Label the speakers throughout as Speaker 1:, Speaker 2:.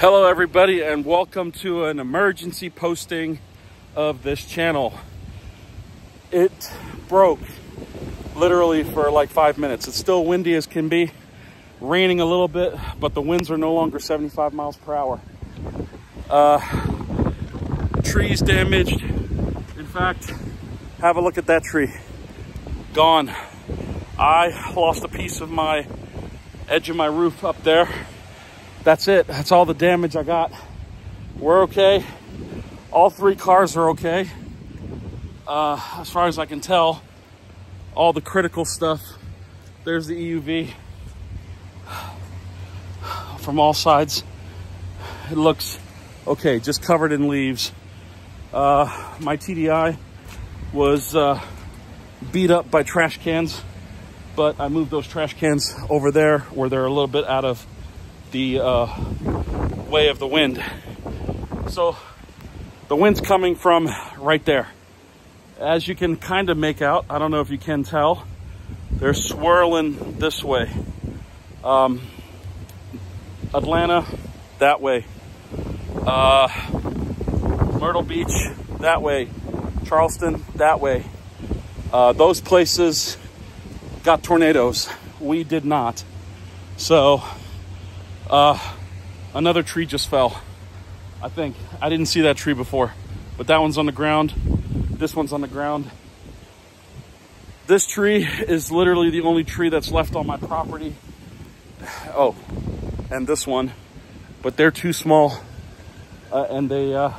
Speaker 1: Hello everybody and welcome to an emergency posting of this channel. It broke literally for like five minutes. It's still windy as can be, raining a little bit, but the winds are no longer 75 miles per hour. Uh, trees damaged. In fact, have a look at that tree. Gone. I lost a piece of my edge of my roof up there that's it. That's all the damage I got. We're okay. All three cars are okay. Uh, as far as I can tell, all the critical stuff. There's the EUV from all sides. It looks okay, just covered in leaves. Uh, my TDI was uh, beat up by trash cans, but I moved those trash cans over there where they're a little bit out of the uh, way of the wind. So the wind's coming from right there. As you can kind of make out, I don't know if you can tell, they're swirling this way. Um, Atlanta, that way. Uh, Myrtle Beach, that way. Charleston, that way. Uh, those places got tornadoes. We did not. So uh, another tree just fell. I think. I didn't see that tree before. But that one's on the ground. This one's on the ground. This tree is literally the only tree that's left on my property. Oh, and this one. But they're too small uh, and they, uh,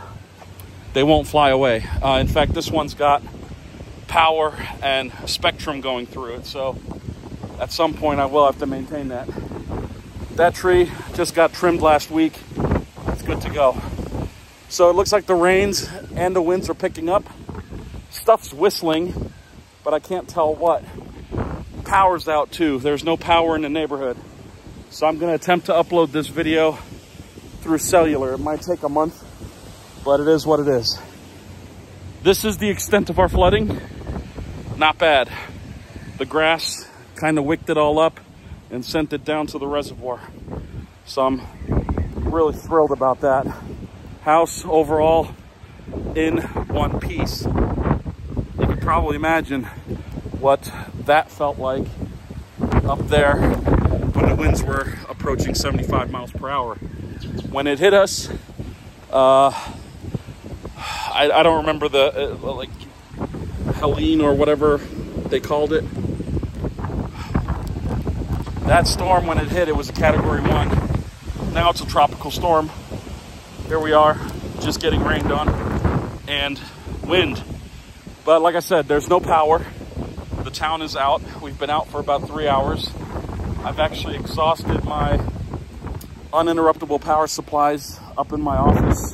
Speaker 1: they won't fly away. Uh, in fact, this one's got power and spectrum going through it. So at some point I will have to maintain that. That tree just got trimmed last week. It's good to go. So it looks like the rains and the winds are picking up. Stuff's whistling, but I can't tell what. Power's out too. There's no power in the neighborhood. So I'm gonna attempt to upload this video through cellular. It might take a month, but it is what it is. This is the extent of our flooding. Not bad. The grass kind of wicked it all up and sent it down to the reservoir. So I'm really thrilled about that. House overall in one piece. You can probably imagine what that felt like up there when the winds were approaching 75 miles per hour. When it hit us, uh, I, I, don't remember the, uh, like, Helene or whatever they called it that storm, when it hit, it was a category one. Now it's a tropical storm. Here we are, just getting rained on and wind. But like I said, there's no power. The town is out. We've been out for about three hours. I've actually exhausted my uninterruptible power supplies up in my office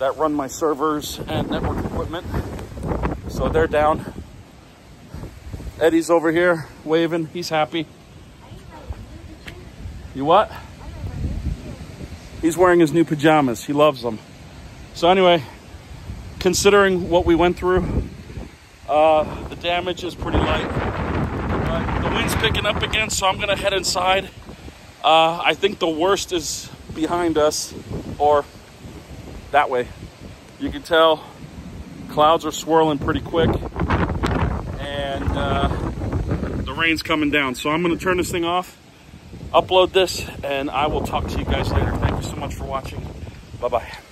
Speaker 1: that run my servers and network equipment. So they're down. Eddie's over here waving. He's happy. You what? He's wearing his new pajamas. He loves them. So anyway, considering what we went through, uh, the damage is pretty light. Uh, the wind's picking up again, so I'm gonna head inside. Uh, I think the worst is behind us, or that way. You can tell clouds are swirling pretty quick, and uh, the rain's coming down. So I'm gonna turn this thing off upload this and I will talk to you guys later. Thank you so much for watching. Bye-bye.